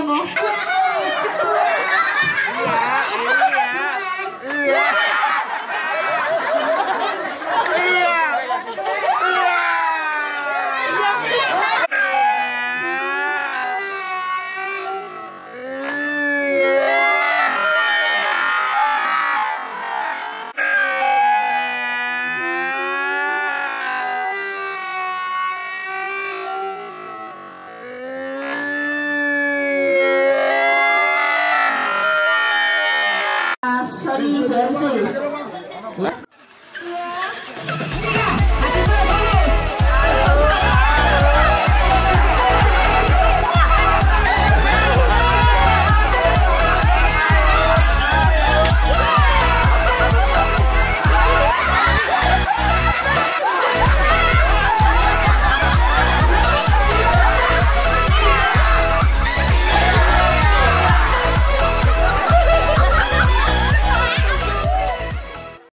lobo. Yếu 来